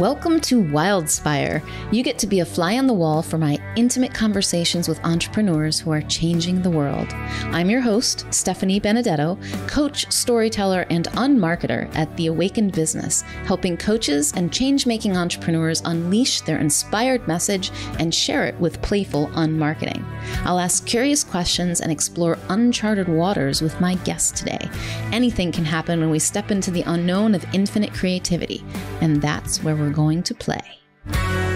Welcome to Wildspire. You get to be a fly on the wall for my intimate conversations with entrepreneurs who are changing the world. I'm your host, Stephanie Benedetto, coach, storyteller, and unmarketer at The Awakened Business, helping coaches and change making entrepreneurs unleash their inspired message and share it with playful unmarketing. I'll ask curious questions and explore uncharted waters with my guest today. Anything can happen when we step into the unknown of infinite creativity, and that's where we're we're going to play.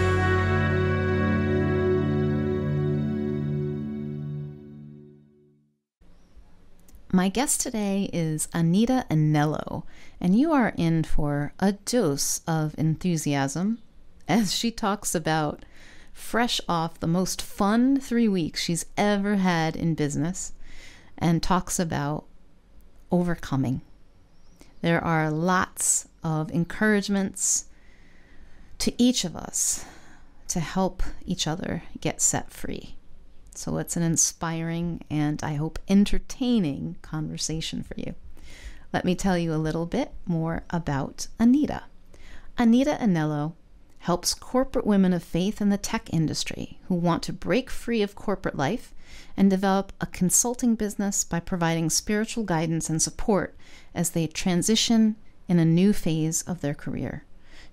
My guest today is Anita Anello, and you are in for a dose of enthusiasm as she talks about fresh off the most fun three weeks she's ever had in business and talks about overcoming. There are lots of encouragements to each of us to help each other get set free. So it's an inspiring and I hope entertaining conversation for you. Let me tell you a little bit more about Anita. Anita Anello helps corporate women of faith in the tech industry who want to break free of corporate life and develop a consulting business by providing spiritual guidance and support as they transition in a new phase of their career.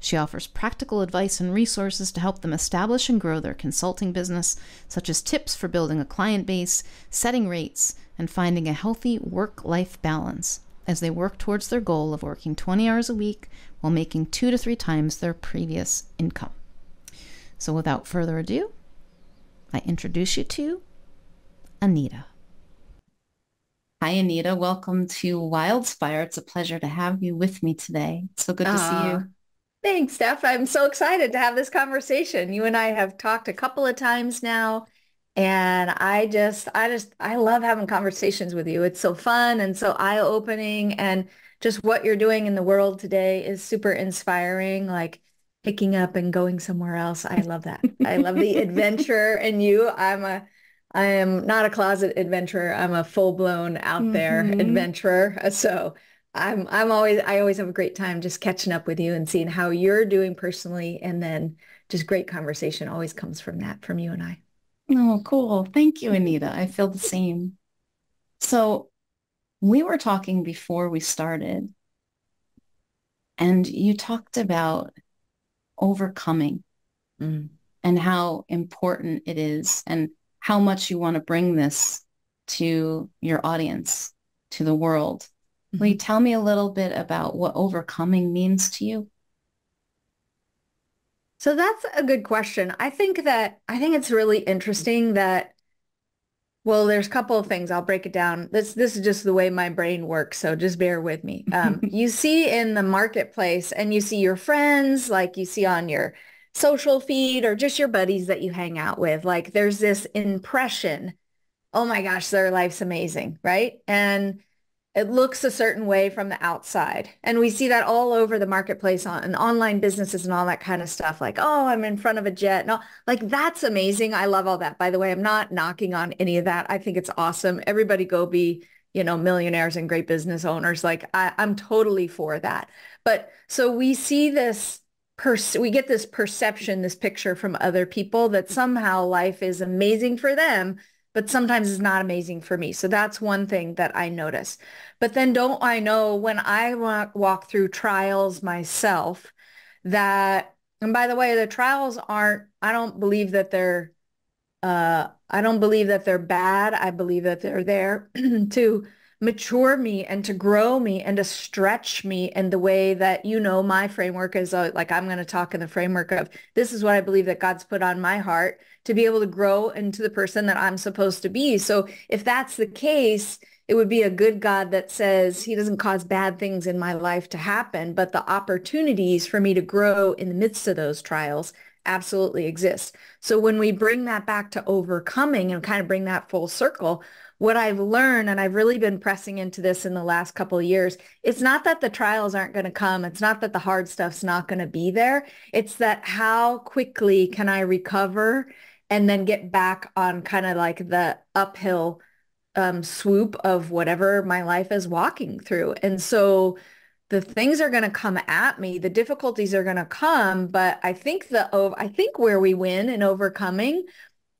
She offers practical advice and resources to help them establish and grow their consulting business, such as tips for building a client base, setting rates, and finding a healthy work life balance as they work towards their goal of working 20 hours a week while making two to three times their previous income. So, without further ado, I introduce you to Anita. Hi, Anita. Welcome to Wildspire. It's a pleasure to have you with me today. so good to uh, see you. Thanks, Steph. I'm so excited to have this conversation. You and I have talked a couple of times now, and I just, I just, I love having conversations with you. It's so fun and so eye-opening, and just what you're doing in the world today is super inspiring. Like picking up and going somewhere else. I love that. I love the adventure in you. I'm a, I am not a closet adventurer. I'm a full-blown out there mm-hmm. adventurer. So I'm I'm always I always have a great time just catching up with you and seeing how you're doing personally and then just great conversation always comes from that from you and I. Oh, cool. Thank you, Anita. I feel the same. So we were talking before we started and you talked about overcoming mm. and how important it is and how much you want to bring this to your audience, to the world. Will you mm-hmm. tell me a little bit about what overcoming means to you? So that's a good question. I think that I think it's really interesting that well, there's a couple of things. I'll break it down. This this is just the way my brain works, so just bear with me. Um, you see in the marketplace, and you see your friends, like you see on your social feed, or just your buddies that you hang out with. Like there's this impression, oh my gosh, their life's amazing, right? And it looks a certain way from the outside. And we see that all over the marketplace on and online businesses and all that kind of stuff. Like, oh, I'm in front of a jet. No, like that's amazing. I love all that. By the way, I'm not knocking on any of that. I think it's awesome. Everybody go be, you know, millionaires and great business owners. Like I, I'm totally for that. But so we see this we get this perception, this picture from other people that somehow life is amazing for them but sometimes it's not amazing for me. So that's one thing that I notice. But then don't I know when I walk, through trials myself that, and by the way, the trials aren't, I don't believe that they're, uh, I don't believe that they're bad. I believe that they're there to mature me and to grow me and to stretch me in the way that, you know, my framework is uh, like, I'm going to talk in the framework of this is what I believe that God's put on my heart to be able to grow into the person that I'm supposed to be. So if that's the case, it would be a good God that says he doesn't cause bad things in my life to happen, but the opportunities for me to grow in the midst of those trials absolutely exist. So when we bring that back to overcoming and kind of bring that full circle, what I've learned, and I've really been pressing into this in the last couple of years, it's not that the trials aren't going to come. It's not that the hard stuff's not going to be there. It's that how quickly can I recover and then get back on kind of like the uphill um, swoop of whatever my life is walking through. And so the things are going to come at me. The difficulties are going to come, but I think the I think where we win in overcoming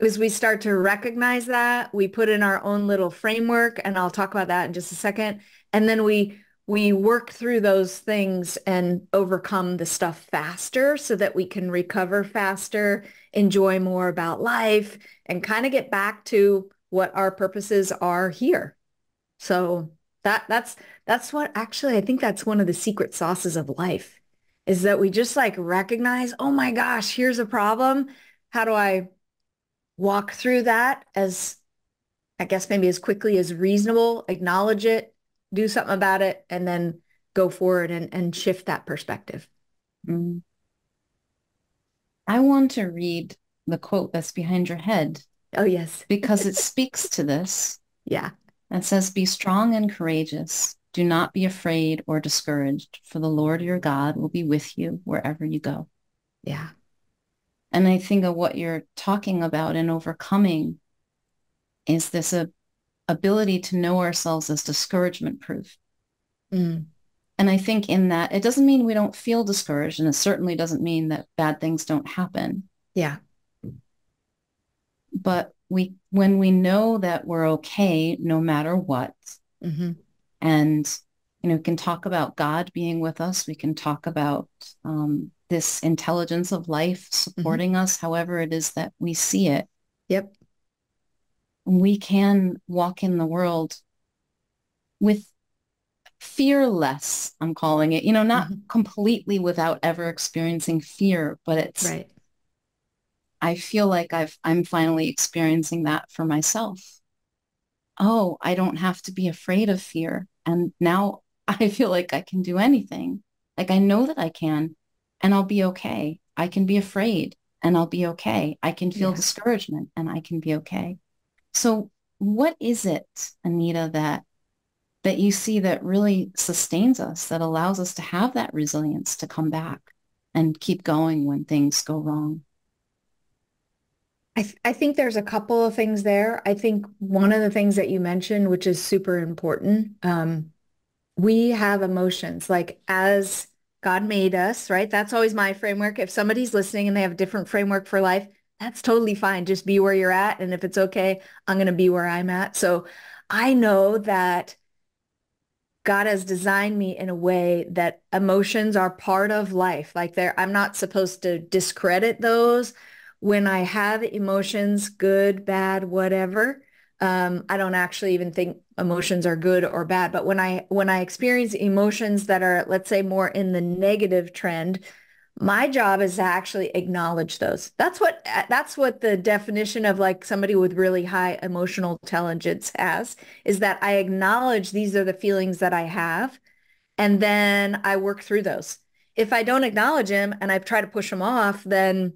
is we start to recognize that we put in our own little framework and I'll talk about that in just a second. And then we we work through those things and overcome the stuff faster so that we can recover faster, enjoy more about life and kind of get back to what our purposes are here. So that that's that's what actually I think that's one of the secret sauces of life is that we just like recognize, oh my gosh, here's a problem. How do I walk through that as I guess maybe as quickly as reasonable, acknowledge it, do something about it, and then go forward and, and shift that perspective. Mm. I want to read the quote that's behind your head. Oh, yes. because it speaks to this. Yeah. It says, be strong and courageous. Do not be afraid or discouraged, for the Lord your God will be with you wherever you go. Yeah. And I think of what you're talking about in overcoming is this a, ability to know ourselves as discouragement proof. Mm. And I think in that, it doesn't mean we don't feel discouraged, and it certainly doesn't mean that bad things don't happen. Yeah. But we when we know that we're okay no matter what mm-hmm. and you know we can talk about god being with us we can talk about um, this intelligence of life mm-hmm. supporting mm-hmm. us however it is that we see it yep we can walk in the world with fearless i'm calling it you know not mm-hmm. completely without ever experiencing fear but it's right I feel like I've, I'm finally experiencing that for myself. Oh, I don't have to be afraid of fear. And now I feel like I can do anything. Like I know that I can and I'll be okay. I can be afraid and I'll be okay. I can feel discouragement and I can be okay. So what is it, Anita, that that you see that really sustains us, that allows us to have that resilience to come back and keep going when things go wrong? I, th- I think there's a couple of things there. I think one of the things that you mentioned, which is super important, um, we have emotions like as God made us, right? That's always my framework. If somebody's listening and they have a different framework for life, that's totally fine. Just be where you're at. And if it's okay, I'm going to be where I'm at. So I know that God has designed me in a way that emotions are part of life. Like there, I'm not supposed to discredit those when I have emotions, good, bad, whatever, um, I don't actually even think emotions are good or bad. But when I when I experience emotions that are, let's say, more in the negative trend, my job is to actually acknowledge those. That's what that's what the definition of like somebody with really high emotional intelligence has is that I acknowledge these are the feelings that I have, and then I work through those. If I don't acknowledge them and I try to push them off, then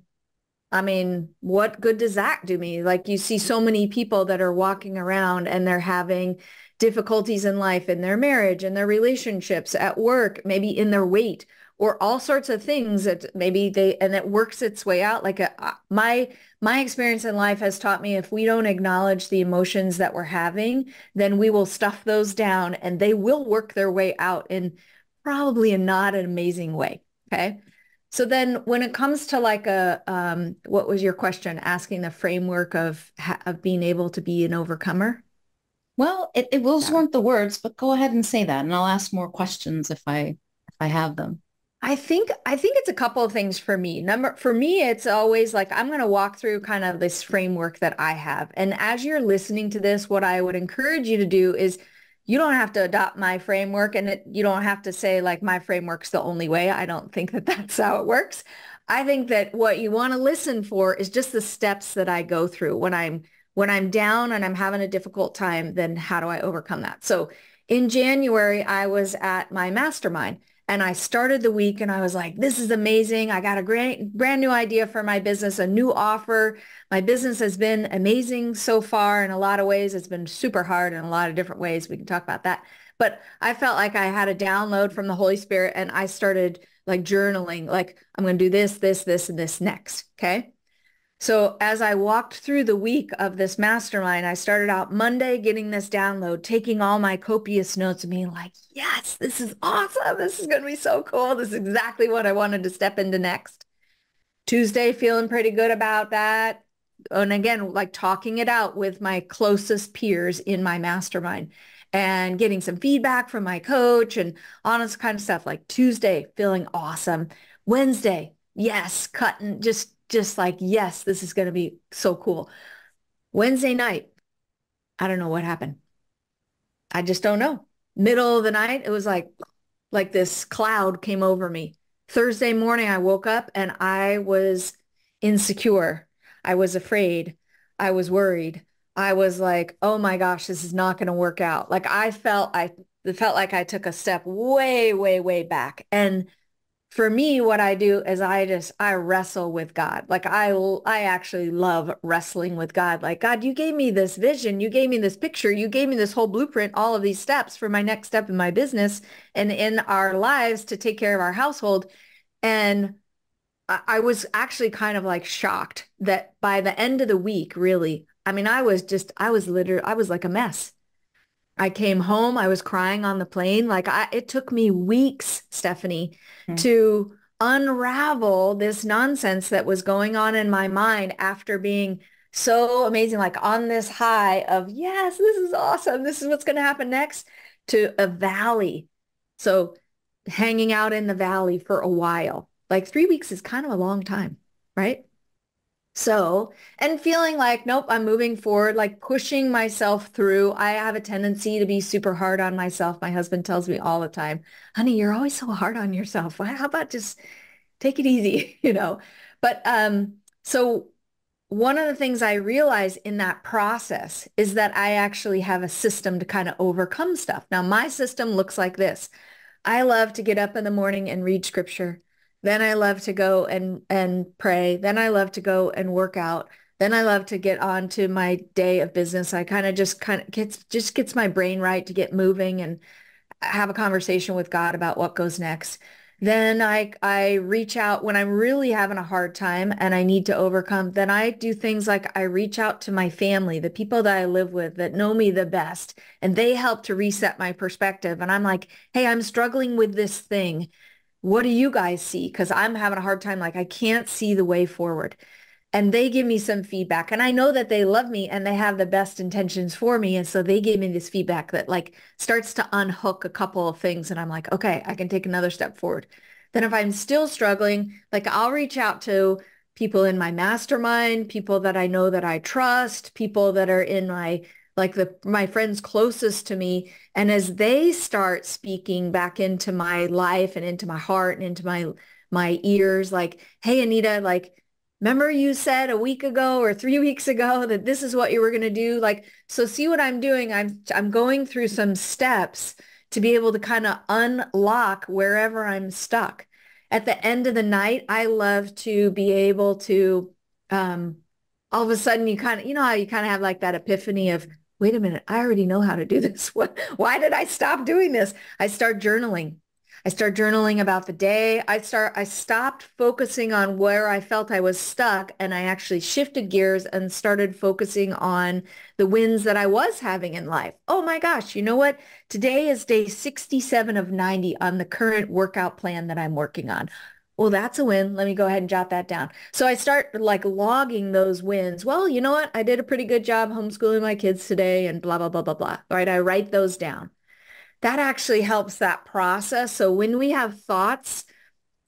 I mean, what good does that do me? Like you see so many people that are walking around and they're having difficulties in life, in their marriage, in their relationships, at work, maybe in their weight or all sorts of things that maybe they and it works its way out like a, my my experience in life has taught me if we don't acknowledge the emotions that we're having then we will stuff those down and they will work their way out in probably a not an amazing way okay so then when it comes to like a, um, what was your question? Asking the framework of, of being able to be an overcomer? Well, it, it those yeah. weren't the words, but go ahead and say that and I'll ask more questions if I, if I have them. I think I think it's a couple of things for me. Number for me, it's always like I'm going to walk through kind of this framework that I have. And as you're listening to this, what I would encourage you to do is you don't have to adopt my framework and it, you don't have to say like my framework's the only way. I don't think that that's how it works. I think that what you want to listen for is just the steps that I go through when I'm when I'm down and I'm having a difficult time, then how do I overcome that? So in January, I was at my mastermind and I started the week and I was like, this is amazing. I got a great, brand new idea for my business, a new offer. My business has been amazing so far in a lot of ways. It's been super hard in a lot of different ways. We can talk about that. But I felt like I had a download from the Holy Spirit and I started like journaling, like I'm going to do this, this, this, and this next. Okay. So as I walked through the week of this mastermind, I started out Monday getting this download, taking all my copious notes and being like, yes, this is awesome. This is going to be so cool. This is exactly what I wanted to step into next. Tuesday, feeling pretty good about that. And again, like talking it out with my closest peers in my mastermind and getting some feedback from my coach and honest kind of stuff like Tuesday, feeling awesome. Wednesday, yes, cutting, just just like, yes, this is going to be so cool. Wednesday night, I don't know what happened. I just don't know. Middle of the night, it was like, like this cloud came over me. Thursday morning, I woke up and I was insecure. I was afraid. I was worried. I was like, oh my gosh, this is not going to work out. Like I felt, I felt like I took a step way, way, way back. And for me, what I do is I just, I wrestle with God. Like I, I actually love wrestling with God. Like, God, you gave me this vision. You gave me this picture. You gave me this whole blueprint, all of these steps for my next step in my business and in our lives to take care of our household. And I, was actually kind of like shocked that by the end of the week, really, I mean, I was just, I was literally, I was like a mess. I came home, I was crying on the plane. Like I, it took me weeks, Stephanie, mm-hmm. to unravel this nonsense that was going on in my mind after being so amazing, like on this high of, yes, this is awesome. This is what's going to happen next to a valley. So hanging out in the valley for a while, like three weeks is kind of a long time, right? So, and feeling like, nope, I'm moving forward, like pushing myself through. I have a tendency to be super hard on myself. My husband tells me all the time, honey, you're always so hard on yourself. How about just take it easy, you know? But um, so one of the things I realize in that process is that I actually have a system to kind of overcome stuff. Now, my system looks like this. I love to get up in the morning and read scripture. Then I love to go and and pray. Then I love to go and work out. Then I love to get on to my day of business. I kind of just kind of gets just gets my brain right to get moving and have a conversation with God about what goes next. Then I I reach out when I'm really having a hard time and I need to overcome. Then I do things like I reach out to my family, the people that I live with that know me the best, and they help to reset my perspective. And I'm like, "Hey, I'm struggling with this thing what do you guys see? Because I'm having a hard time. Like I can't see the way forward. And they give me some feedback. And I know that they love me and they have the best intentions for me. And so they gave me this feedback that like starts to unhook a couple of things. And I'm like, okay, I can take another step forward. Then if I'm still struggling, like I'll reach out to people in my mastermind, people that I know that I trust, people that are in my like the my friends closest to me and as they start speaking back into my life and into my heart and into my my ears like hey anita like remember you said a week ago or three weeks ago that this is what you were going to do? Like so see what i'm doing. I'm i'm going through some steps to be able to kind of unlock wherever i'm stuck. At the end of the night i love to be able to um all of a sudden you kind of you know how you kind of have like that epiphany of wait a minute, I already know how to do this. What, why did I stop doing this? I start journaling. I start journaling about the day. I start, I stopped focusing on where I felt I was stuck and I actually shifted gears and started focusing on the wins that I was having in life. Oh my gosh, you know what? Today is day 67 of 90 on the current workout plan that I'm working on well, that's a win. Let me go ahead and jot that down. So I start like logging those wins. Well, you know what? I did a pretty good job homeschooling my kids today and blah, blah, blah, blah, blah. All right. I write those down. That actually helps that process. So when we have thoughts,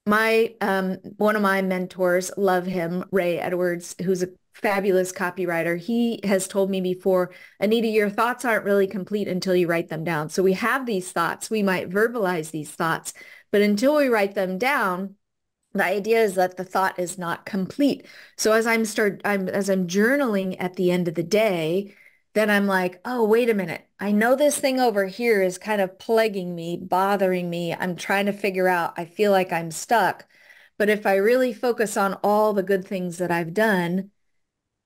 my um, one of my mentors, love him, Ray Edwards, who's a fabulous copywriter. He has told me before, Anita, your thoughts aren't really complete until you write them down. So we have these thoughts. We might verbalize these thoughts, but until we write them down, the idea is that the thought is not complete. So as I'm start, I'm as I'm journaling at the end of the day, then I'm like, oh, wait a minute. I know this thing over here is kind of plaguing me, bothering me. I'm trying to figure out. I feel like I'm stuck. But if I really focus on all the good things that I've done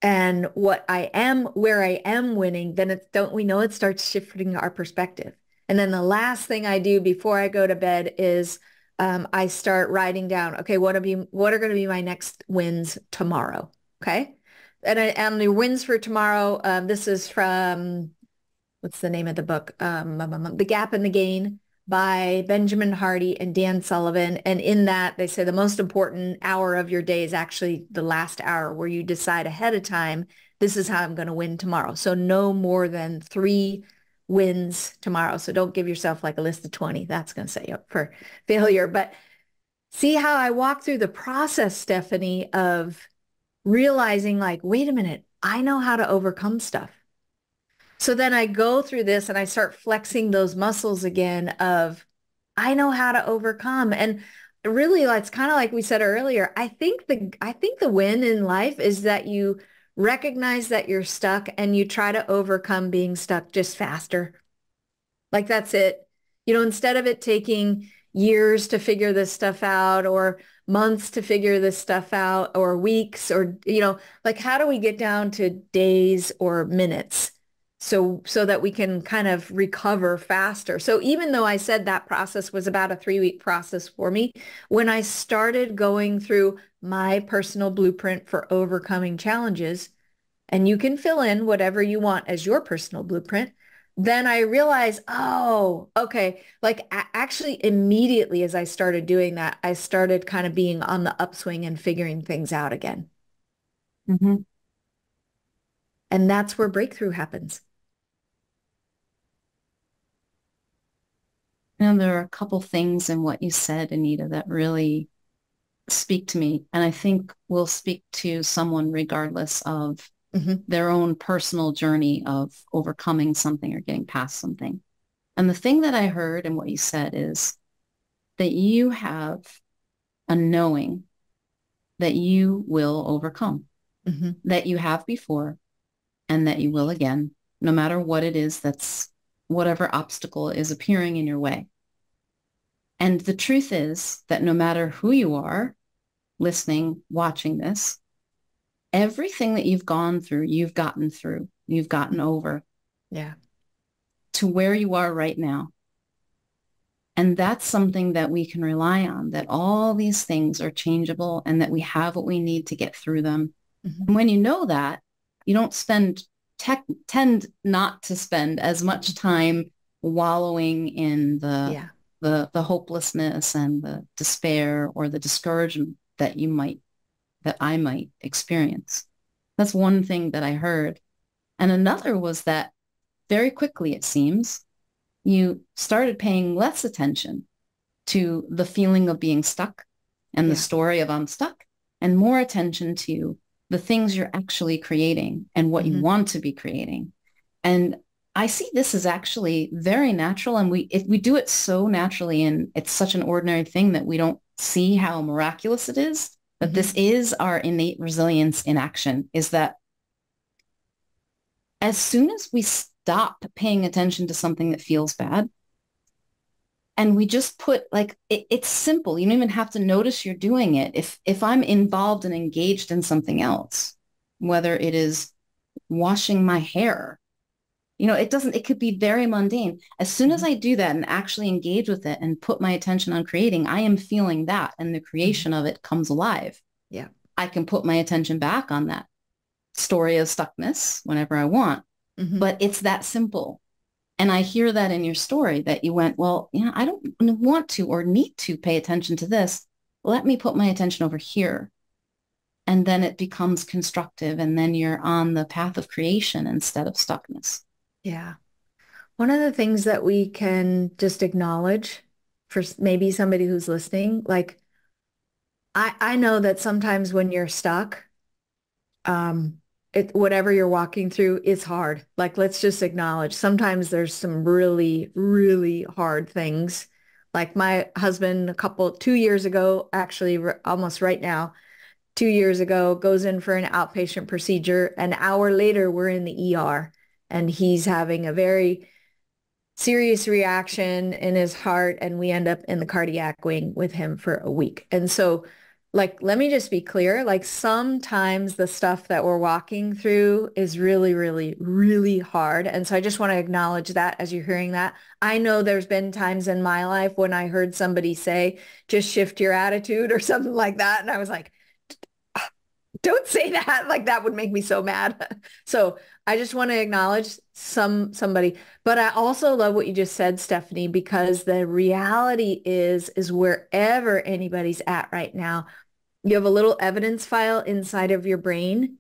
and what I am, where I am winning, then it's, don't we know it starts shifting our perspective. And then the last thing I do before I go to bed is um, I start writing down, okay, what are, be, what are going to be my next wins tomorrow? Okay. and I, and the wins for tomorrow. Um, this is from what's the name of the book? Um, the Gap and the Gain by Benjamin Hardy and Dan Sullivan. And in that, they say the most important hour of your day is actually the last hour where you decide ahead of time, this is how I'm going to win tomorrow. So no more than three wins tomorrow. So don't give yourself like a list of 20. That's going to set you up for failure. But see how I walk through the process, Stephanie, of realizing like, wait a minute, I know how to overcome stuff. So then I go through this and I start flexing those muscles again of I know how to overcome. And really it's kind of like we said earlier. I think the I think the win in life is that you recognize that you're stuck and you try to overcome being stuck just faster. Like that's it. You know, instead of it taking years to figure this stuff out or months to figure this stuff out or weeks or, you know, like how do we get down to days or minutes? So so that we can kind of recover faster. So even though I said that process was about a 3-week process for me, when I started going through my personal blueprint for overcoming challenges, and you can fill in whatever you want as your personal blueprint, then I realized, oh, okay, like actually immediately as I started doing that, I started kind of being on the upswing and figuring things out again. Mm-hmm. And that's where breakthrough happens. You know, there are a couple things in what you said, Anita, that really speak to me. And I think will speak to someone regardless of mm-hmm. their own personal journey of overcoming something or getting past something. And the thing that I heard in what you said is that you have a knowing that you will overcome, mm-hmm. that you have before, and that you will again, no matter what it is that's whatever obstacle is appearing in your way. And the truth is that no matter who you are, listening, watching this, everything that you've gone through, you've gotten through, you've gotten over. Yeah. To where you are right now. And that's something that we can rely on, that all these things are changeable and that we have what we need to get through them. Mm-hmm. And when you know that, you don't spend, tech, tend not to spend as much time wallowing in the yeah the, the hopelessness and the despair or the discouragement that you might, that I might experience. That's one thing that I heard. And another was that very quickly, it seems, you started paying less attention to the feeling of being stuck and yeah. the story of I'm stuck and more attention to the things you're actually creating and what mm-hmm. you want to be creating. And I see this as actually very natural and we if we do it so naturally and it's such an ordinary thing that we don't see how miraculous it is but mm-hmm. this is our innate resilience in action is that as soon as we stop paying attention to something that feels bad and we just put like it, it's simple you don't even have to notice you're doing it if if i'm involved and engaged in something else whether it is washing my hair you know, it doesn't, it could be very mundane. As soon as mm-hmm. I do that and actually engage with it and put my attention on creating, I am feeling that and the mm-hmm. creation of it comes alive. Yeah. I can put my attention back on that story of stuckness whenever I want. Mm-hmm. But it's that simple. And I hear that in your story that you went, well, you know, I don't want to or need to pay attention to this. Let me put my attention over here. And then it becomes constructive. And then you're on the path of creation instead of stuckness. Yeah. One of the things that we can just acknowledge for maybe somebody who's listening, like I, I know that sometimes when you're stuck, um, it, whatever you're walking through is hard. Like, let's just acknowledge sometimes there's some really, really hard things. Like my husband, a couple, two years ago, actually almost right now, two years ago, goes in for an outpatient procedure. An hour later, we're in the ER and he's having a very serious reaction in his heart and we end up in the cardiac wing with him for a week. And so like let me just be clear, like sometimes the stuff that we're walking through is really really really hard. And so I just want to acknowledge that as you're hearing that. I know there's been times in my life when I heard somebody say just shift your attitude or something like that and I was like Don't say that. Like that would make me so mad. So I just want to acknowledge some somebody, but I also love what you just said, Stephanie, because the reality is is wherever anybody's at right now, you have a little evidence file inside of your brain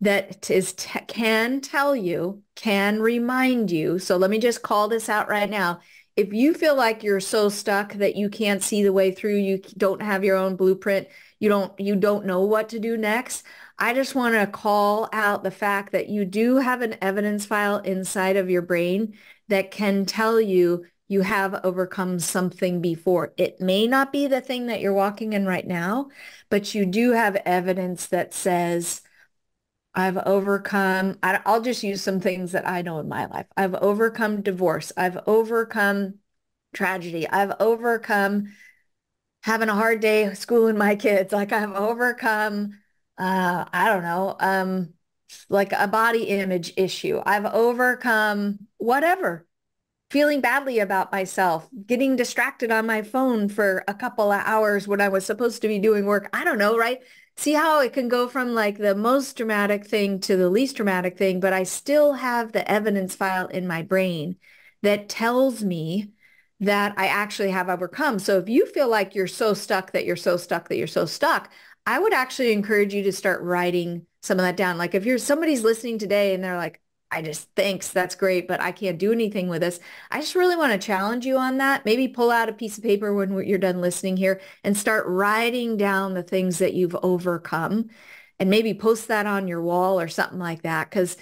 that is can tell you, can remind you. So let me just call this out right now. If you feel like you're so stuck that you can't see the way through, you don't have your own blueprint, you don't you don't know what to do next, I just want to call out the fact that you do have an evidence file inside of your brain that can tell you you have overcome something before. It may not be the thing that you're walking in right now, but you do have evidence that says, I've overcome, I, will just use some things that I know in my life. I've overcome divorce. I've overcome tragedy. I've overcome having a hard day schooling my kids. Like I've overcome, uh, I don't know, um, like a body image issue. I've overcome whatever, feeling badly about myself, getting distracted on my phone for a couple of hours when I was supposed to be doing work. I don't know, right? See how it can go from like the most dramatic thing to the least dramatic thing, but I still have the evidence file in my brain that tells me that I actually have overcome. So if you feel like you're so stuck that you're so stuck that you're so stuck, I would actually encourage you to start writing some of that down. Like if you're somebody's listening today and they're like, I just thanks, that's great, but I can't do anything with this. I just really want to challenge you on that. Maybe pull out a piece of paper when you're done listening here and start writing down the things that you've overcome and maybe post that on your wall or something like that. Cause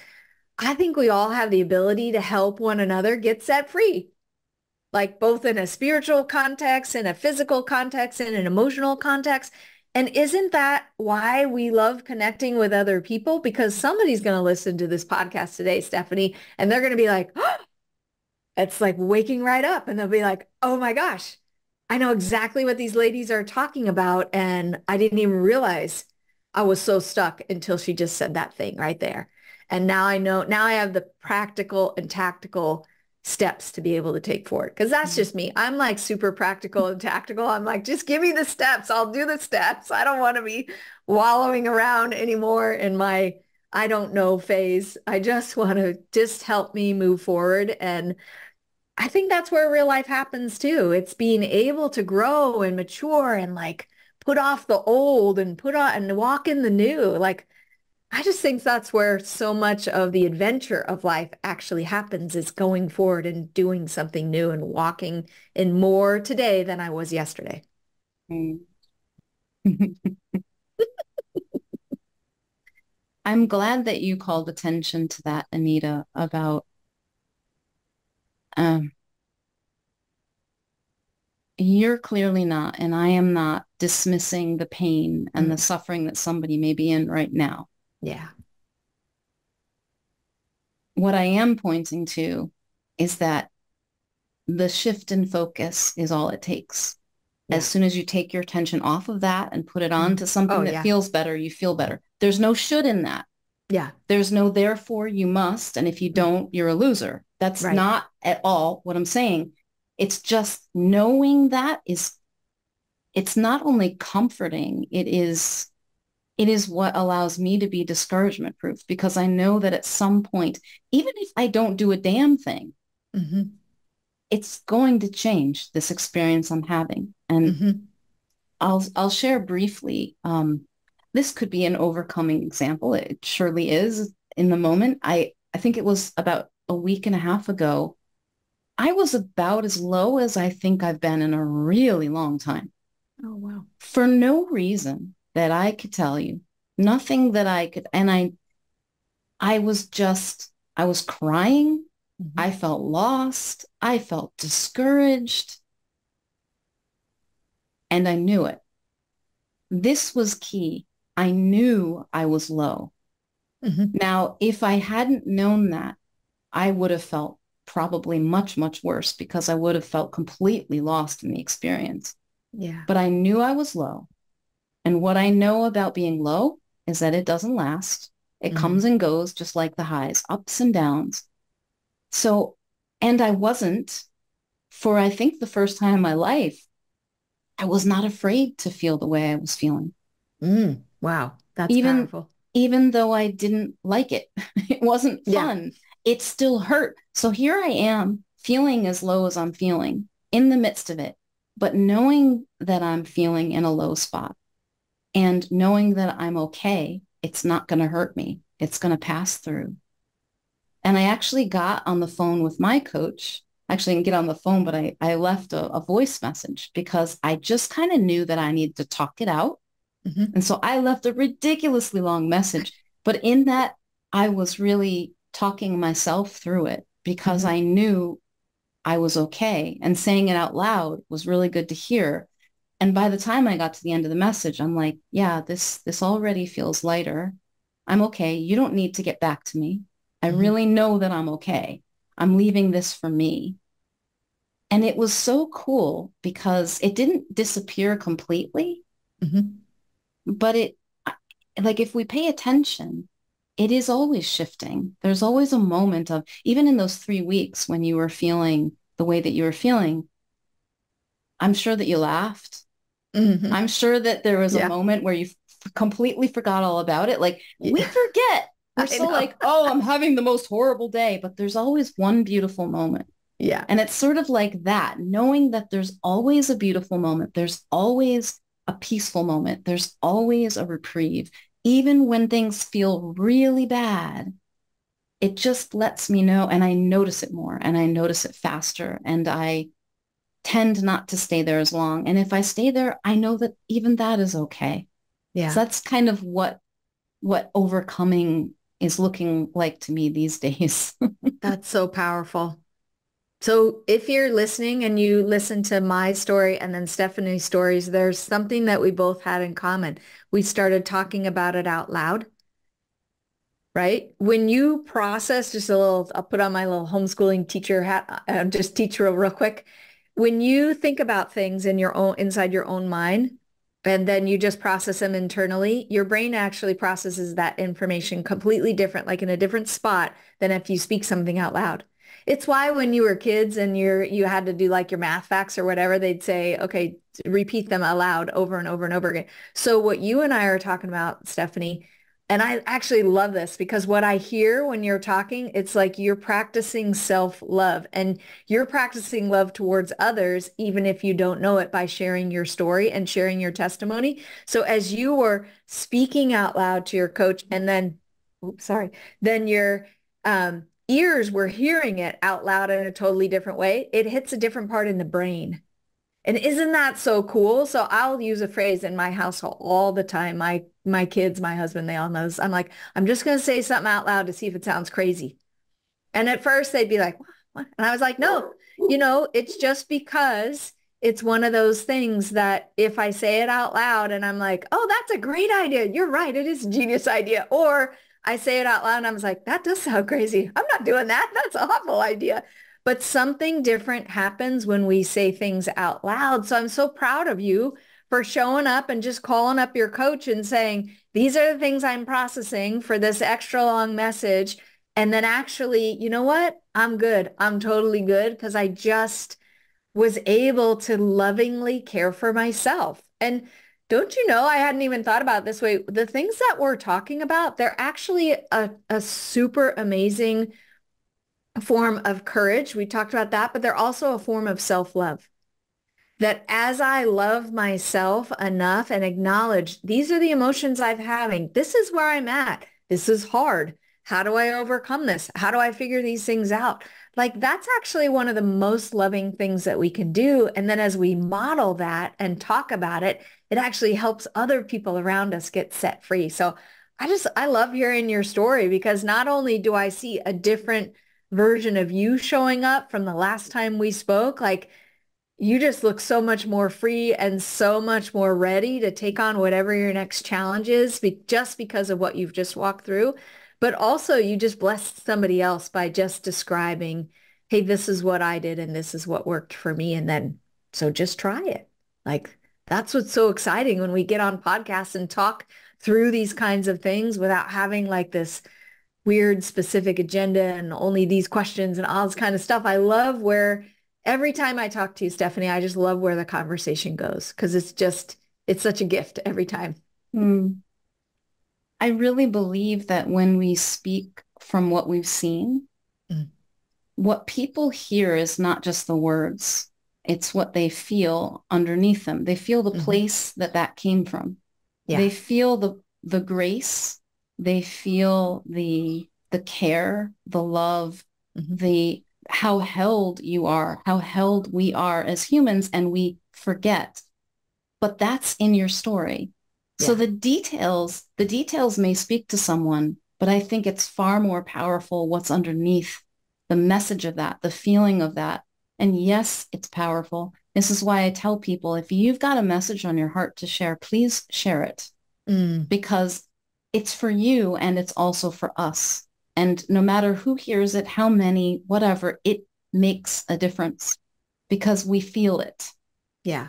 I think we all have the ability to help one another get set free, like both in a spiritual context, in a physical context, in an emotional context. And isn't that why we love connecting with other people? Because somebody's going to listen to this podcast today, Stephanie, and they're going to be like, oh, it's like waking right up. And they'll be like, oh my gosh, I know exactly what these ladies are talking about. And I didn't even realize I was so stuck until she just said that thing right there. And now I know, now I have the practical and tactical steps to be able to take forward. Cause that's just me. I'm like super practical and tactical. I'm like, just give me the steps. I'll do the steps. I don't want to be wallowing around anymore in my I don't know phase. I just want to just help me move forward. And I think that's where real life happens too. It's being able to grow and mature and like put off the old and put on and walk in the new. Like I just think that's where so much of the adventure of life actually happens is going forward and doing something new and walking in more today than I was yesterday. Mm. I'm glad that you called attention to that, Anita, about um, you're clearly not, and I am not dismissing the pain and mm. the suffering that somebody may be in right now. Yeah. What I am pointing to is that the shift in focus is all it takes. Yeah. As soon as you take your attention off of that and put it on mm-hmm. to something oh, that yeah. feels better, you feel better. There's no should in that. Yeah. There's no therefore you must. And if you mm-hmm. don't, you're a loser. That's right. not at all what I'm saying. It's just knowing that is, it's not only comforting, it is it is what allows me to be discouragement proof because I know that at some point, even if I don't do a damn thing, mm-hmm. it's going to change this experience I'm having. And mm-hmm. I'll I'll share briefly. Um, this could be an overcoming example. It surely is in the moment. I I think it was about a week and a half ago. I was about as low as I think I've been in a really long time. Oh wow. For no reason that I could tell you. Nothing that I could. And I, I was just, I was crying. Mm-hmm. I felt lost. I felt discouraged. And I knew it. This was key. I knew I was low. Mm-hmm. Now, if I hadn't known that, I would have felt probably much, much worse because I would have felt completely lost in the experience. Yeah. But I knew I was low. And what I know about being low is that it doesn't last. It mm-hmm. comes and goes just like the highs, ups and downs. So, and I wasn't for, I think the first time in my life, I was not afraid to feel the way I was feeling. Mm, wow. That's even, powerful. Even though I didn't like it, it wasn't fun. Yeah. It still hurt. So here I am feeling as low as I'm feeling in the midst of it, but knowing that I'm feeling in a low spot and knowing that I'm okay, it's not going to hurt me. It's going to pass through. And I actually got on the phone with my coach. Actually, I didn't get on the phone, but I, I left a, a voice message because I just kind of knew that I needed to talk it out. Mm-hmm. And so I left a ridiculously long message. But in that, I was really talking myself through it because mm-hmm. I knew I was okay. And saying it out loud was really good to hear. And by the time I got to the end of the message, I'm like, yeah, this this already feels lighter. I'm okay. You don't need to get back to me. I mm-hmm. really know that I'm okay. I'm leaving this for me. And it was so cool because it didn't disappear completely. Mm-hmm. But it, like, if we pay attention, it is always shifting. There's always a moment of, even in those three weeks when you were feeling the way that you were feeling, I'm sure that you laughed. Mm-hmm. I'm sure that there was yeah. a moment where you f- completely forgot all about it. Like yeah. we forget. We're so like, oh, I'm having the most horrible day, but there's always one beautiful moment. Yeah. And it's sort of like that, knowing that there's always a beautiful moment. There's always a peaceful moment. There's always a reprieve. Even when things feel really bad, it just lets me know and I notice it more and I notice it faster and I tend not to stay there as long. And if I stay there, I know that even that is okay. Yeah. So that's kind of what what overcoming is looking like to me these days. that's so powerful. So if you're listening and you listen to my story and then Stephanie's stories, there's something that we both had in common. We started talking about it out loud. Right? When you process just a little, I'll put on my little homeschooling teacher hat, uh, just teach real, real quick when you think about things in your own inside your own mind and then you just process them internally, your brain actually processes that information completely different, like in a different spot than if you speak something out loud. It's why when you were kids and you're you had to do like your math facts or whatever, they'd say, okay, repeat them aloud over and over and over again. So what you and I are talking about, Stephanie, and I actually love this because what I hear when you're talking, it's like you're practicing self-love and you're practicing love towards others, even if you don't know it by sharing your story and sharing your testimony. So as you were speaking out loud to your coach and then, oops, sorry, then your um, ears were hearing it out loud in a totally different way, it hits a different part in the brain. And isn't that so cool? So I'll use a phrase in my household all the time. My my kids, my husband, they all know this. I'm like, I'm just going to say something out loud to see if it sounds crazy. And at first they'd be like, what? And I was like, no, you know, it's just because it's one of those things that if I say it out loud and I'm like, oh, that's a great idea. You're right. It is a genius idea. Or I say it out loud and I was like, that does sound crazy. I'm not doing that. That's an awful idea. But something different happens when we say things out loud. So I'm so proud of you for showing up and just calling up your coach and saying, these are the things I'm processing for this extra long message. And then actually, you know what? I'm good. I'm totally good because I just was able to lovingly care for myself. And don't you know, I hadn't even thought about this way. The things that we're talking about, they're actually a, a super amazing form of courage. We talked about that, but they're also a form of self-love that as I love myself enough and acknowledge these are the emotions I'm having, this is where I'm at. This is hard. How do I overcome this? How do I figure these things out? Like that's actually one of the most loving things that we can do. And then as we model that and talk about it, it actually helps other people around us get set free. So I just, I love hearing your story because not only do I see a different version of you showing up from the last time we spoke, like you just look so much more free and so much more ready to take on whatever your next challenge is be- just because of what you've just walked through. But also you just blessed somebody else by just describing, hey, this is what I did and this is what worked for me. And then, so just try it. Like that's what's so exciting when we get on podcasts and talk through these kinds of things without having like this weird specific agenda and only these questions and all this kind of stuff. I love where every time I talk to you, Stephanie, I just love where the conversation goes because it's just, it's such a gift every time. Mm. I really believe that when we speak from what we've seen, mm. what people hear is not just the words. It's what they feel underneath them. They feel the mm-hmm. place that that came from. Yeah. They feel the the grace. They feel the the care, the love, mm-hmm. the how held you are, how held we are as humans, and we forget. But that's in your story. So the details, the details may speak to someone, but I think it's far more powerful what's underneath the message of that, the feeling of that. And yes, it's powerful. This is why I tell people, if you've got a message on your heart to share, please share it mm. because it's for you and it's also for us. And no matter who hears it, how many, whatever, it makes a difference because we feel it. Yeah.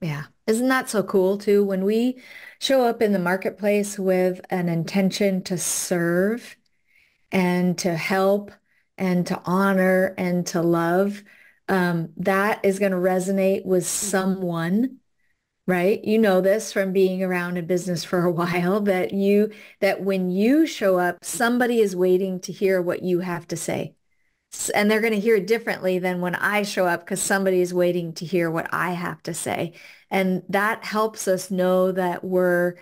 Yeah. Isn't that so cool too? When we show up in the marketplace with an intention to serve and to help and to honor and to love, um, that is going to resonate with someone right you know this from being around in business for a while that you that when you show up somebody is waiting to hear what you have to say and they're going to hear it differently than when I show up because somebody is waiting to hear what I have to say. And that helps us know that we're,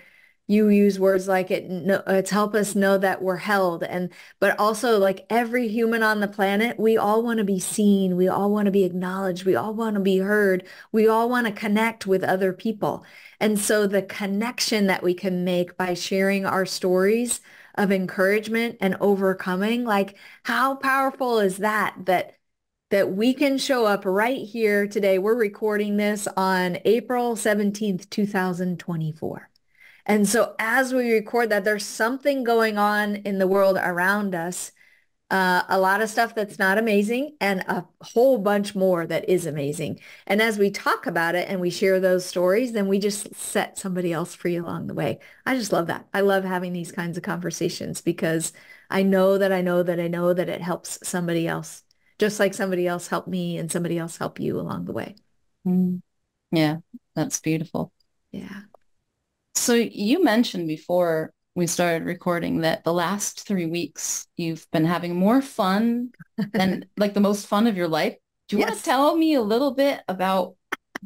you use words like it, it's help us know that we're held. And, but also like every human on the planet, we all want to be seen. We all want to be acknowledged. We all want to be heard. We all want to connect with other people. And so the connection that we can make by sharing our stories of encouragement and overcoming. Like how powerful is that, that that we can show up right here today. We're recording this on April 17th, 2024. And so as we record that, there's something going on in the world around us uh, a lot of stuff that's not amazing and a whole bunch more that is amazing. And as we talk about it and we share those stories, then we just set somebody else free along the way. I just love that. I love having these kinds of conversations because I know that I know that I know that it helps somebody else, just like somebody else helped me and somebody else help you along the way. Mm. Yeah, that's beautiful. Yeah. So you mentioned before we started recording that the last three weeks you've been having more fun than like the most fun of your life. Do you yes. want to tell me a little bit about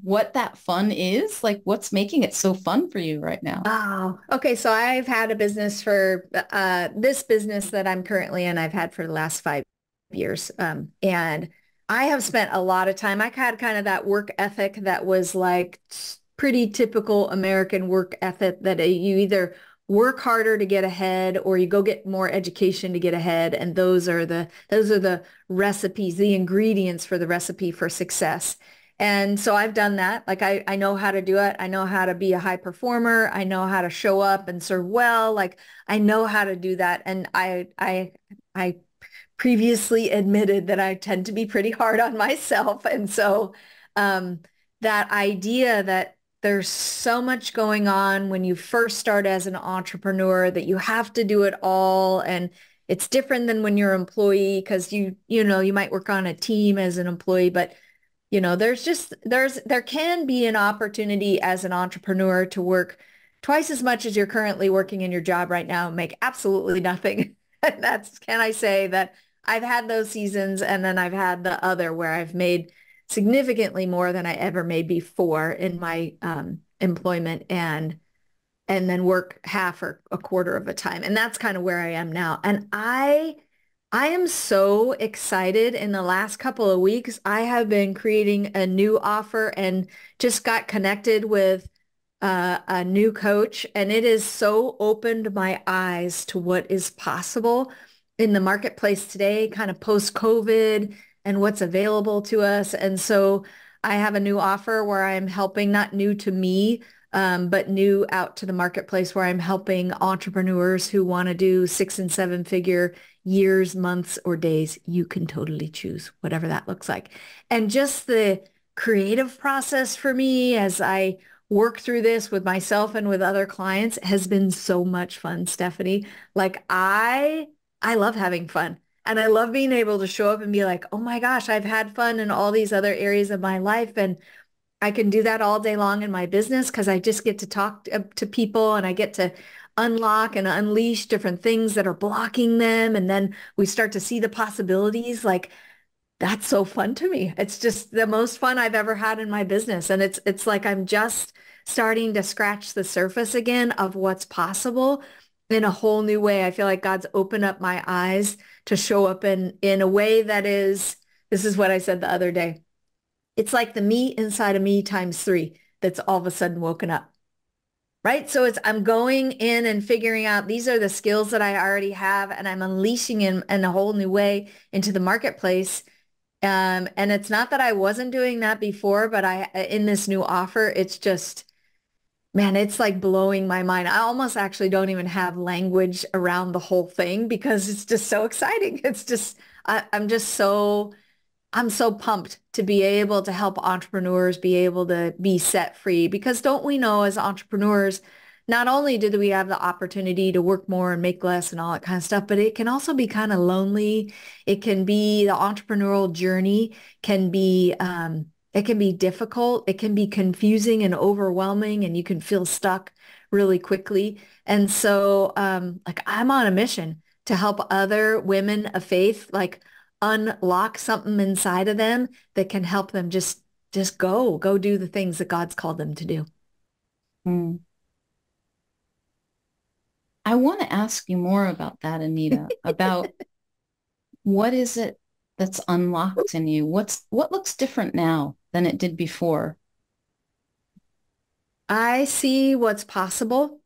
what that fun is? Like what's making it so fun for you right now? Oh, okay. So I've had a business for uh, this business that I'm currently in, I've had for the last five years. Um, and I have spent a lot of time. I had kind of that work ethic that was like pretty typical American work ethic that you either work harder to get ahead or you go get more education to get ahead and those are the those are the recipes the ingredients for the recipe for success. And so I've done that. Like I, I know how to do it. I know how to be a high performer. I know how to show up and serve well. Like I know how to do that. And I I I previously admitted that I tend to be pretty hard on myself. And so um, that idea that there's so much going on when you first start as an entrepreneur that you have to do it all and it's different than when you're an employee because you you know you might work on a team as an employee but you know there's just there's there can be an opportunity as an entrepreneur to work twice as much as you're currently working in your job right now and make absolutely nothing. And that's can i say that i've had those seasons and then i've had the other where i've made significantly more than I ever made before in my um, employment and and then work half or a quarter of a time. And that's kind of where I am now. And I I am so excited in the last couple of weeks. I have been creating a new offer and just got connected with uh, a new coach. And it has so opened my eyes to what is possible in the marketplace today, kind of post COVID and what's available to us. And so I have a new offer where I'm helping, not new to me, um, but new out to the marketplace where I'm helping entrepreneurs who want to do six and seven figure years, months, or days. You can totally choose whatever that looks like. And just the creative process for me as I work through this with myself and with other clients has been so much fun, Stephanie. Like I, I love having fun. And I love being able to show up and be like, oh my gosh, I've had fun in all these other areas of my life. And I can do that all day long in my business because I just get to talk to, uh, to, people and I get to unlock and unleash different things that are blocking them. And then we start to see the possibilities. Like that's so fun to me. It's just the most fun I've ever had in my business. And it's, it's like I'm just starting to scratch the surface again of what's possible in a whole new way. I feel like God's opened up my eyes to show up in, in a way that is, this is what I said the other day. It's like the me inside of me times three that's all of a sudden woken up. Right. So it's, I'm going in and figuring out these are the skills that I already have and I'm unleashing in, in a whole new way into the marketplace. Um, and it's not that I wasn't doing that before, but I, in this new offer, it's just, man, it's like blowing my mind. I almost actually don't even have language around the whole thing because it's just so exciting. It's just, I, I'm just so I'm so pumped to be able to help entrepreneurs be able to be set free because don't we know as entrepreneurs, not only do we have the opportunity to work more and make less and all that kind of stuff, but it can also be kind of lonely. It can be the entrepreneurial journey can be, um, it can be difficult. It can be confusing and overwhelming and you can feel stuck really quickly. And so, um, like I'm on a mission to help other women of faith, like unlock something inside of them that can help them just just go go do the things that God's called them to do. Mm. I want to ask you more about that, Anita, about what is it that's unlocked in you? What's what looks different now than it did before? I see what's possible.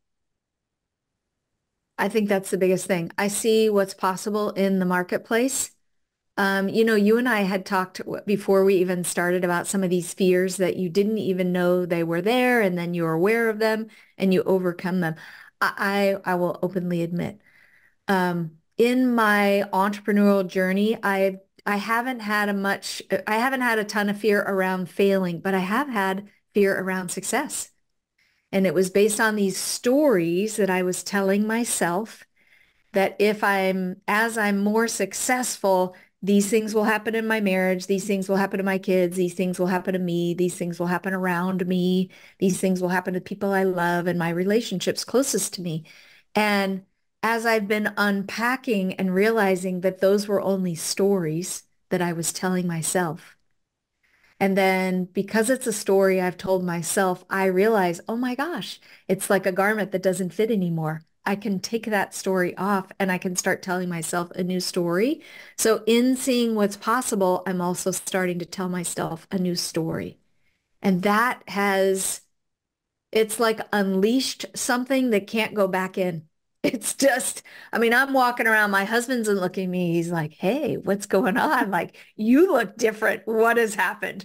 I think that's the biggest thing. I see what's possible in the marketplace. Um, you know, you and I had talked before we even started about some of these fears that you didn't even know they were there, and then you're aware of them and you overcome them. I I, I will openly admit, um, in my entrepreneurial journey, I I haven't had a much I haven't had a ton of fear around failing, but I have had fear around success. And it was based on these stories that I was telling myself that if I'm as I'm more successful, these things will happen in my marriage. These things will happen to my kids. These things will happen to me. These things will happen around me. These things will happen to people I love and my relationships closest to me. And as I've been unpacking and realizing that those were only stories that I was telling myself. And then because it's a story I've told myself, I realize, oh my gosh, it's like a garment that doesn't fit anymore. I can take that story off and I can start telling myself a new story. So in seeing what's possible, I'm also starting to tell myself a new story. And that has, it's like unleashed something that can't go back in. It's just, I mean, I'm walking around, my husband's and looking at me. He's like, hey, what's going on? Like, you look different. What has happened?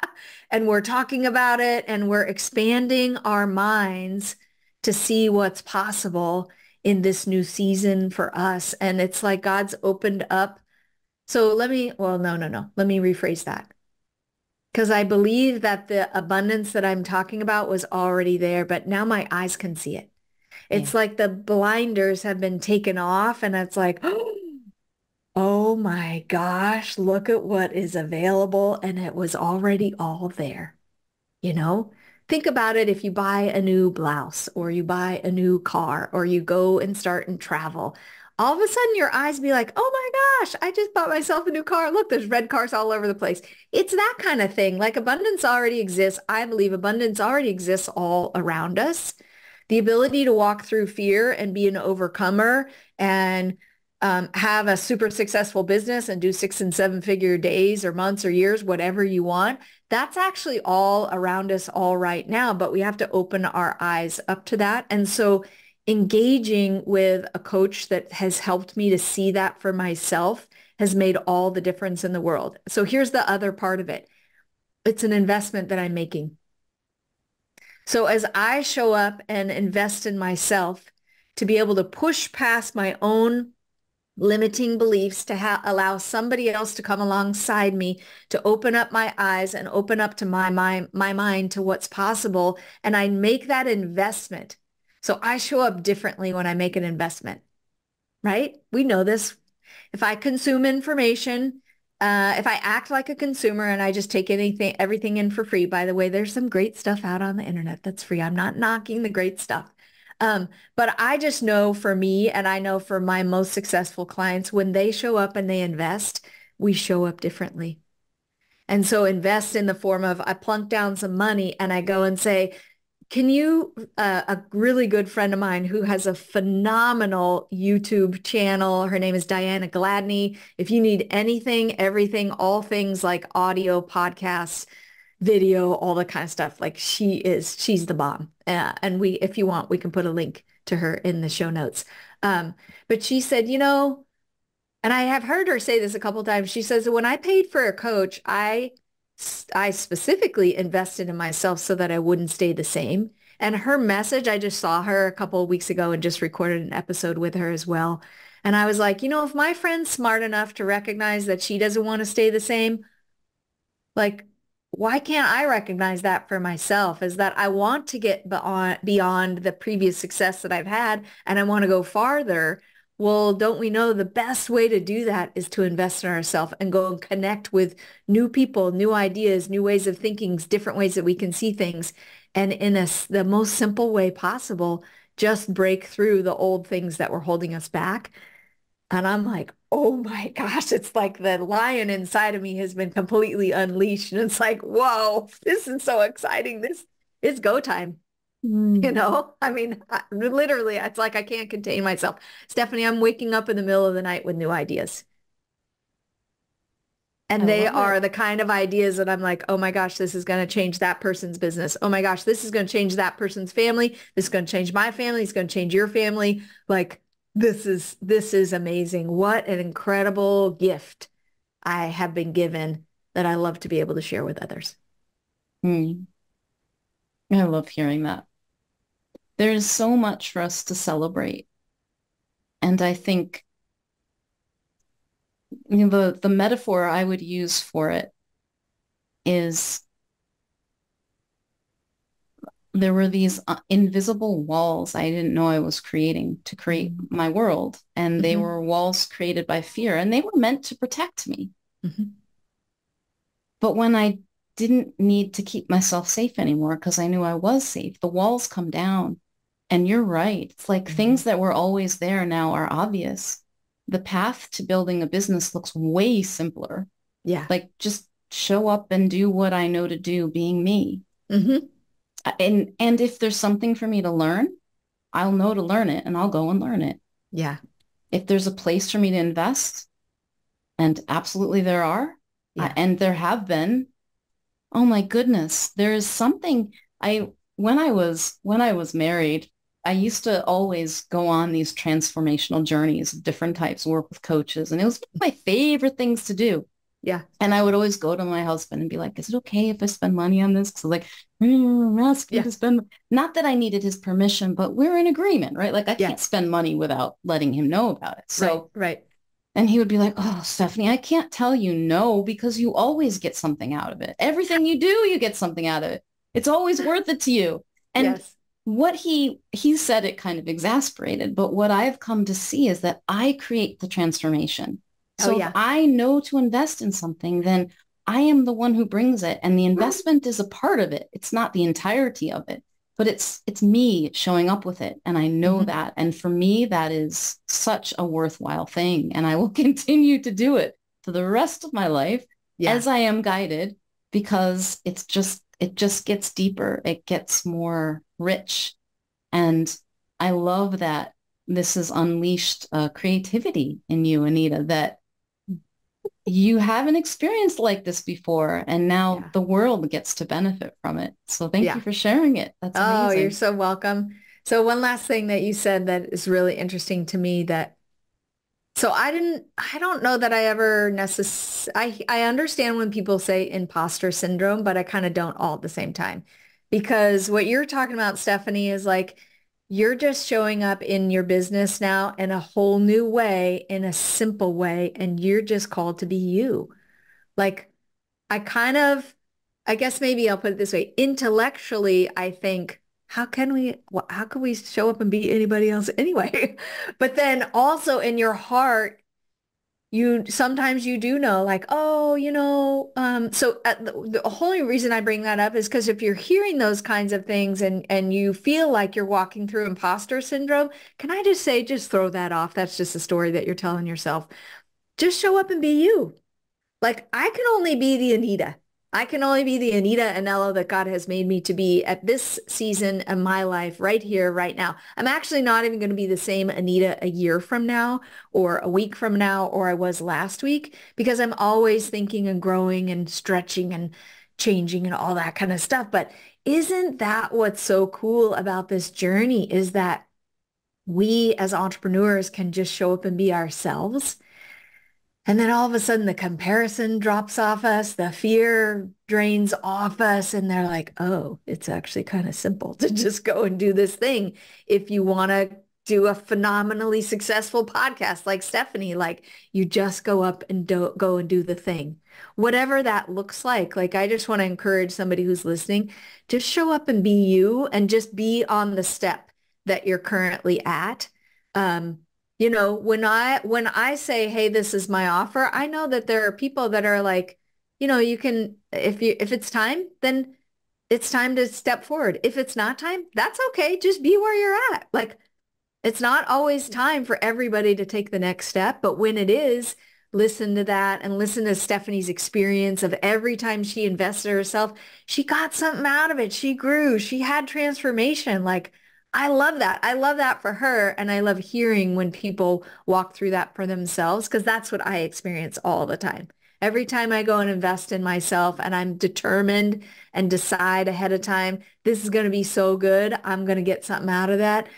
and we're talking about it and we're expanding our minds to see what's possible in this new season for us. And it's like God's opened up. So let me, well, no, no, no. Let me rephrase that. Because I believe that the abundance that I'm talking about was already there, but now my eyes can see it. It's yeah. like the blinders have been taken off and it's like, oh my gosh, look at what is available. And it was already all there, you know? think about it if you buy a new blouse or you buy a new car or you go and start and travel all of a sudden your eyes be like, oh my gosh, I just bought myself a new car. Look, there's red cars all over the place. It's that kind of thing. Like abundance already exists. I believe abundance already exists all around us. The ability to walk through fear and be an overcomer and um, have a super successful business and do six and seven figure days or months or years, whatever you want. That's actually all around us all right now, but we have to open our eyes up to that. And so engaging with a coach that has helped me to see that for myself has made all the difference in the world. So here's the other part of it. It's an investment that I'm making. So as I show up and invest in myself to be able to push past my own limiting beliefs to ha- allow somebody else to come alongside me to open up my eyes and open up to my mind, my mind to what's possible. And I make that investment. So I show up differently when I make an investment, right? We know this. If I consume information, uh, if I act like a consumer and I just take anything, everything in for free, by the way, there's some great stuff out on the internet that's free. I'm not knocking the great stuff. Um, but I just know for me, and I know for my most successful clients, when they show up and they invest, we show up differently. And so invest in the form of I plunk down some money and I go and say, can you, uh, a really good friend of mine who has a phenomenal YouTube channel, her name is Diana Gladney. If you need anything, everything, all things like audio, podcasts, video, all the kind of stuff, like she is, she's the bomb. Uh, and we, if you want, we can put a link to her in the show notes. Um, but she said, you know, and I have heard her say this a couple times. She says when I paid for a coach, I I specifically invested in myself so that I wouldn't stay the same. And her message, I just saw her a couple of weeks ago and just recorded an episode with her as well. And I was like, you know, if my friend's smart enough to recognize that she doesn't want to stay the same, like, why can't I recognize that for myself? Is that I want to get beyond, beyond the previous success that I've had and I want to go farther. Well, don't we know the best way to do that is to invest in ourselves and go and connect with new people, new ideas, new ways of thinking, different ways that we can see things. And in a, the most simple way possible, just break through the old things that were holding us back. And I'm like, oh my gosh, it's like the lion inside of me has been completely unleashed. And it's like, whoa, this is so exciting. This is go time. Mm. You know, I mean, I, literally, it's like I can't contain myself. Stephanie, I'm waking up in the middle of the night with new ideas. And I they are it. the kind of ideas that I'm like, oh my gosh, this is going to change that person's business. Oh my gosh, this is going to change that person's family. This is going to change my family. It's going to change your family. Like, this is this is amazing. What an incredible gift I have been given that I love to be able to share with others. Mm. I love hearing that there is so much for us to celebrate. And I think you know, the, the metaphor I would use for it is there were these uh, invisible walls I didn't know I was creating to create mm-hmm. my world. And they mm-hmm. were walls created by fear and they were meant to protect me. Mm-hmm. But when I didn't need to keep myself safe anymore because I knew I was safe, the walls come down and you're right. It's like mm-hmm. things that were always there now are obvious. The path to building a business looks way simpler. Yeah. Like just show up and do what I know to do being me. Mm-hmm. And and if there's something for me to learn, I'll know to learn it and I'll go and learn it. Yeah. If there's a place for me to invest, and absolutely there are, yeah. uh, and there have been, oh my goodness, there is something I when I was when I was married, I used to always go on these transformational journeys of different types, work with coaches, and it was my favorite things to do. Yeah. And I would always go to my husband and be like, is it okay if I spend money on this? Because like, mm, I'm asking yeah. to spend, not that I needed his permission, but we're in agreement, right? Like I yeah. can't spend money without letting him know about it. So, right, right. And he would be like, oh, Stephanie, I can't tell you no because you always get something out of it. Everything you do, you get something out of it. It's always worth it to you. And yes what he he said it kind of exasperated but what i've come to see is that i create the transformation oh, so oh, yeah. if i know to invest in something then i am the one who brings it and the investment is a part of it it's not the entirety of it but it's it's me showing up with it and i know mm-hmm. that and for me that is such a worthwhile thing and i will continue to do it for the rest of my life yeah. as i am guided because it's just it just gets deeper it gets more rich. And I love that this has unleashed uh, creativity in you, Anita, that you haven't experienced like this before. And now yeah. the world gets to benefit from it. So thank yeah. you for sharing it. That's Oh, you're so welcome. So one last thing that you said that is really interesting to me that so I didn't I don't know that I ever necessarily I I understand when people say imposter syndrome, but I kind of don't all at the same time because what you're talking about, Stephanie, is like you're just showing up in your business now in a whole new way, in a simple way, and you're just called to be you. Like I kind of, I guess maybe I'll put it this way. Intellectually, I think, how can we, how can we show up and be anybody else anyway? but then also in your heart, you sometimes you do know like oh you know um so uh, the, the whole reason i bring that up is because if you're hearing those kinds of things and and you feel like you're walking through imposter syndrome can i just say just throw that off? That's just a story that you're telling yourself. Just show up and be you. Like i can only be the anita I can only be the Anita Anello that God has made me to be at this season of my life right here, right now. I'm actually not even going to be the same Anita a year from now or a week from now or I was last week because I'm always thinking and growing and stretching and changing and all that kind of stuff. But isn't that what's so cool about this journey is that we as entrepreneurs can just show up and be ourselves and then all of a sudden the comparison drops off us, the fear drains off us, and they're like, oh, it's actually kind of simple to just go and do this thing. If you want to do a phenomenally successful podcast like Stephanie, like you just go up and do, go and do the thing. Whatever that looks like. Like I just want to encourage somebody who's listening, just show up and be you and just be on the step that you're currently at. Um, you know, when I when I say, "Hey, this is my offer," I know that there are people that are like, you know, you can if you if it's time, then it's time to step forward. If it's not time, that's okay. Just be where you're at. Like it's not always time for everybody to take the next step, but when it is, listen to that and listen to Stephanie's experience of every time she invested herself, she got something out of it. She grew. She had transformation. Like I love that. I love that for her. And I love hearing when people walk through that for themselves because that's what I experience all the time. Every time I go and invest in myself and I'm determined and decide ahead of time, this is going to be so good. I'm going to get something out of that.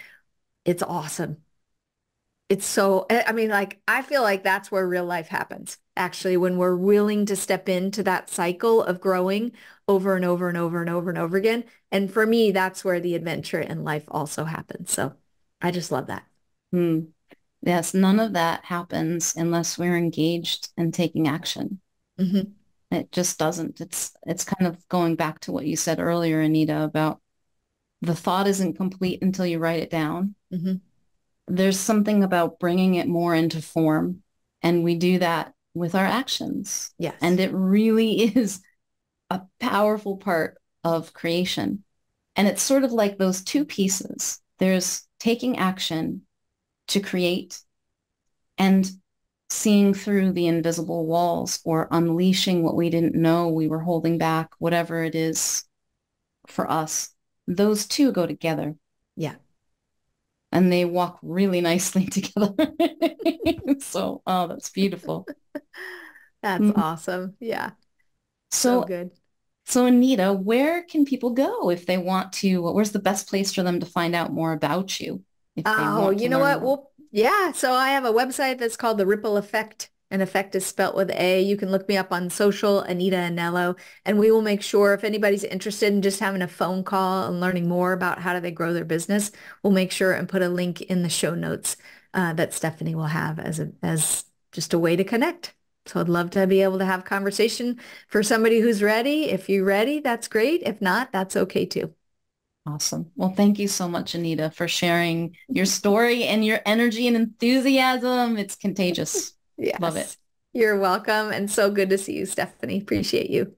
It's awesome. It's so, I mean, like, I feel like that's where real life happens. Actually, when we're willing to step into that cycle of growing over and over and over and over and over again. And for me, that's where the adventure in life also happens. So I just love that. Hmm. Yes, none of that happens unless we're engaged and taking action. Mm-hmm. It just doesn't. It's it's kind of going back to what you said earlier, Anita, about the thought isn't complete until you write it down. Mm-hmm. There's something about bringing it more into form, and we do that with our actions. Yes, and it really is a powerful part of creation. And it's sort of like those two pieces. There's taking action to create and seeing through the invisible walls or unleashing what we didn't know we were holding back, whatever it is for us. Those two go together. Yeah. And they walk really nicely together. so, oh, that's beautiful. That's mm-hmm. awesome. Yeah. So, so good. So Anita, where can people go if they want to? Where's the best place for them to find out more about you? Oh, you know what? More? Well, yeah. So I have a website that's called the Ripple Effect. And effect is spelt with A. You can look me up on social, Anita Anello, and we will make sure if anybody's interested in just having a phone call and learning more about how do they grow their business, we'll make sure and put a link in the show notes uh, that Stephanie will have as a as just a way to connect. So I'd love to be able to have conversation for somebody who's ready. If you're ready, that's great. If not, that's okay too. Awesome. Well, thank you so much, Anita, for sharing your story and your energy and enthusiasm. It's contagious. Yes. Love it. You're welcome. And so good to see you, Stephanie. Appreciate you.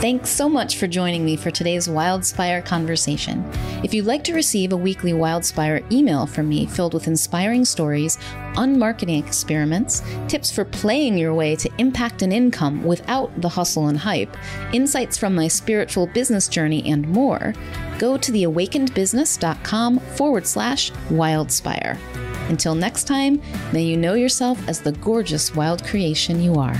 Thanks so much for joining me for today's Wildspire conversation. If you'd like to receive a weekly Wildspire email from me filled with inspiring stories on marketing experiments, tips for playing your way to impact and income without the hustle and hype, insights from my spiritual business journey, and more, go to theawakenedbusiness.com forward slash wildspire. Until next time, may you know yourself as the gorgeous wild creation you are.